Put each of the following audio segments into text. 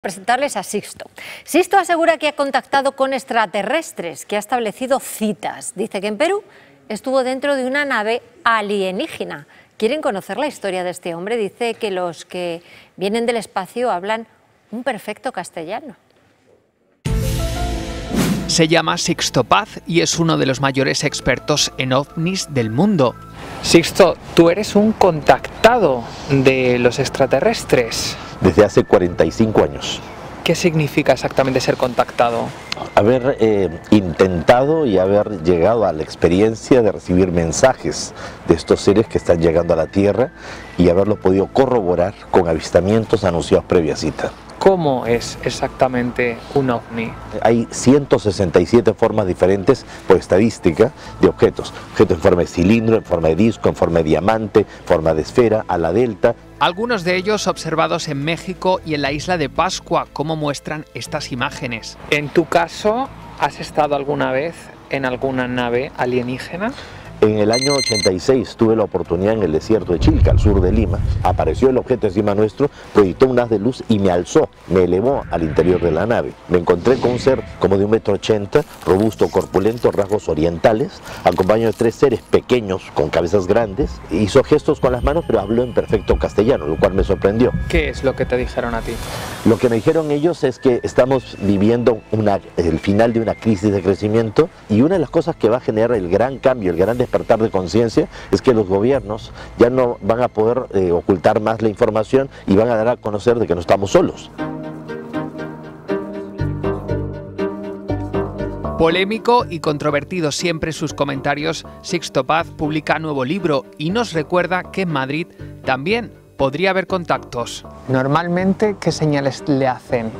presentarles a Sixto. Sixto asegura que ha contactado con extraterrestres, que ha establecido citas. Dice que en Perú estuvo dentro de una nave alienígena. ¿Quieren conocer la historia de este hombre? Dice que los que vienen del espacio hablan un perfecto castellano. Se llama Sixto Paz y es uno de los mayores expertos en ovnis del mundo. Sixto, tú eres un contactado de los extraterrestres desde hace 45 años. ¿Qué significa exactamente ser contactado? Haber eh, intentado y haber llegado a la experiencia de recibir mensajes de estos seres que están llegando a la Tierra y haberlo podido corroborar con avistamientos anunciados previa cita. ¿Cómo es exactamente un ovni? Hay 167 formas diferentes por estadística de objetos. Objetos en forma de cilindro, en forma de disco, en forma de diamante, forma de esfera, a la delta. Algunos de ellos observados en México y en la isla de Pascua, como muestran estas imágenes. En tu caso, ¿has estado alguna vez en alguna nave alienígena? En el año 86 tuve la oportunidad en el desierto de Chilca, al sur de Lima. Apareció el objeto encima nuestro, proyectó un haz de luz y me alzó, me elevó al interior de la nave. Me encontré con un ser como de un metro ochenta, robusto, corpulento, rasgos orientales, acompañado de tres seres pequeños con cabezas grandes. Hizo gestos con las manos, pero habló en perfecto castellano, lo cual me sorprendió. ¿Qué es lo que te dijeron a ti? Lo que me dijeron ellos es que estamos viviendo el final de una crisis de crecimiento y una de las cosas que va a generar el gran cambio, el gran despertar de conciencia es que los gobiernos ya no van a poder eh, ocultar más la información y van a dar a conocer de que no estamos solos. Polémico y controvertido siempre sus comentarios, Sixto Paz publica nuevo libro y nos recuerda que en Madrid también podría haber contactos. Normalmente, ¿qué señales le hacen?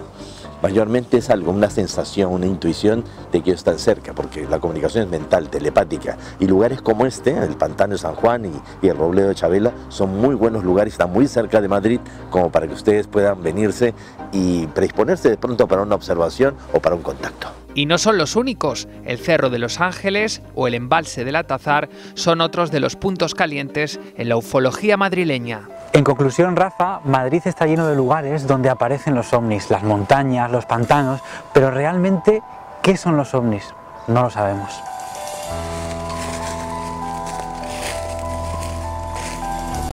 Mayormente es algo, una sensación, una intuición de que ellos están cerca, porque la comunicación es mental, telepática. Y lugares como este, el Pantano de San Juan y, el Robledo de Chabela, son muy buenos lugares, están muy cerca de Madrid, como para que ustedes puedan venirse y predisponerse de pronto para una observación o para un contacto. Y no son los únicos. El Cerro de los Ángeles o el Embalse del Atazar son otros de los puntos calientes en la ufología madrileña. En conclusión, Rafa, Madrid está lleno de lugares donde aparecen los ovnis, las montañas, los pantanos, pero realmente, ¿qué son los ovnis? No lo sabemos.